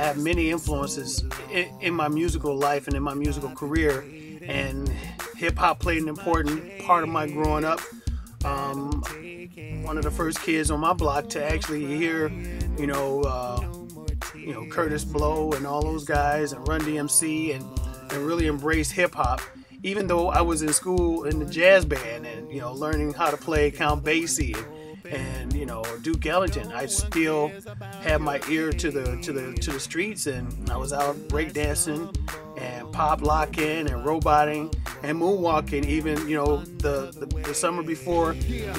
have many influences in, in my musical life and in my musical career, and hip hop played an important part of my growing up. Um, one of the first kids on my block to actually hear, you know, uh, you know Kurtis Blow and all those guys and Run DMC and, and really embrace hip hop. Even though I was in school in the jazz band and you know learning how to play Count Basie and, and you know Duke Ellington, I still had my ear to the to the to the streets and I was out breakdancing and pop locking and roboting and moonwalking even you know the, the, the summer before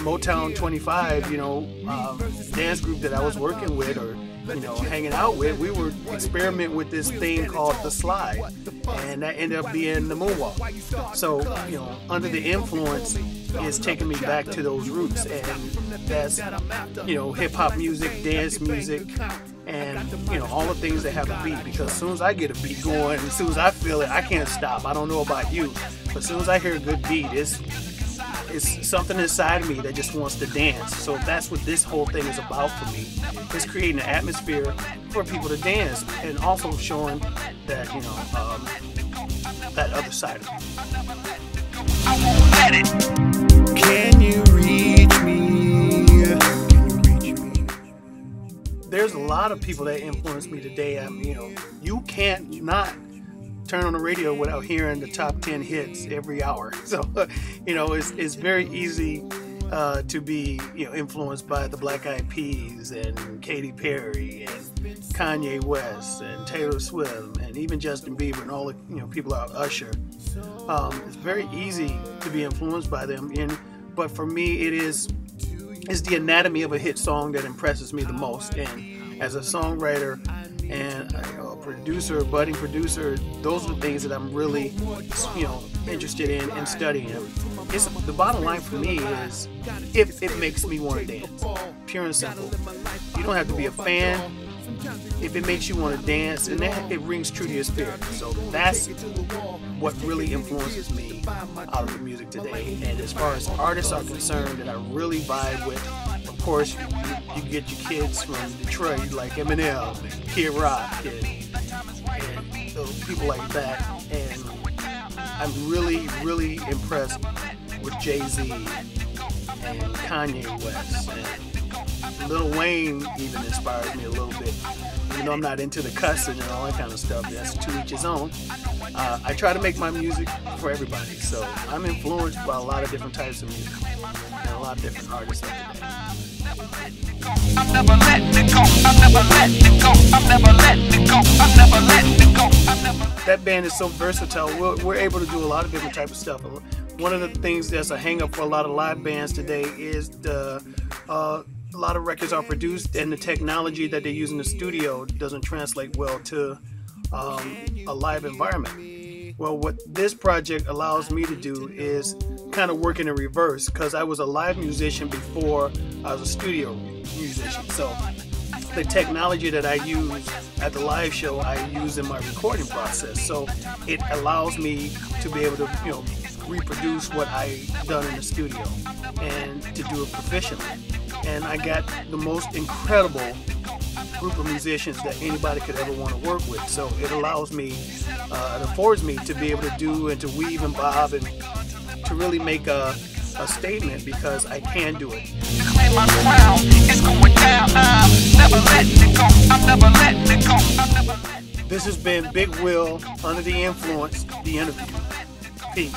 motown 25 you know um, dance group that i was working with or you know hanging out with we were experimenting with this thing called the slide and that ended up being the moonwalk. So you know under the influence is taking me back to those roots and that's you know hip-hop music dance music and you know all the things that have a beat because as soon as I get a beat going, as soon as I feel it, I can't stop. I don't know about you, but as soon as I hear a good beat, it's it's something inside of me that just wants to dance. So that's what this whole thing is about for me. It's creating an atmosphere for people to dance and also showing that you know um, that other side of me. Can you lot of people that influence me today. I mean, you know, you can't not turn on the radio without hearing the top 10 hits every hour. So, you know, it's, it's very easy uh, to be, you know, influenced by the Black Eyed Peas and Katy Perry and Kanye West and Taylor Swift and even Justin Bieber and all the, you know, people out Usher. Um, it's very easy to be influenced by them. And, but for me, it is is the anatomy of a hit song that impresses me the most. And as a songwriter and a, producer, budding producer, those are the things that I'm really, you know, interested in and studying. It's, the bottom line for me is if it makes me want to dance, pure and simple. You don't have to be a fan. If it makes you want to dance, and that it rings true to your spirit. So that's what really influences me out of the music today. And as far as artists are concerned that I really vibe with, of course, you, you get your kids from Detroit like Eminem and Kid Rock and, and people like that. And I'm really, really impressed with Jay Z and Kanye West. And Lil Wayne even inspires me a little bit even though I'm not into the cussing and all that kind of stuff, that's to each his own. Uh, I try to make my music for everybody, so I'm influenced by a lot of different types of music and a lot of different artists of today. I'm never letting go. I'm never letting go. I'm never letting go. I'm never letting go. That band is so versatile. We're, we're able to do a lot of different types of stuff. One of the things that's a hang up for a lot of live bands today is the uh, a lot of records are produced and the technology that they use in the studio doesn't translate well to um, a live environment. Well, what this project allows me to do is kind of work in reverse because I was a live musician before I was a studio musician. So the technology that I use at the live show, I use in my recording process. So it allows me to be able to, you know, reproduce what I've done in the studio and to do it proficiently and I got the most incredible group of musicians that anybody could ever want to work with. So it allows me, uh, it affords me to be able to do and to weave and bob and to really make a, a statement because I can do it. This has been Big Will Under the Influence, the interview. Peace.